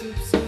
to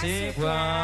习惯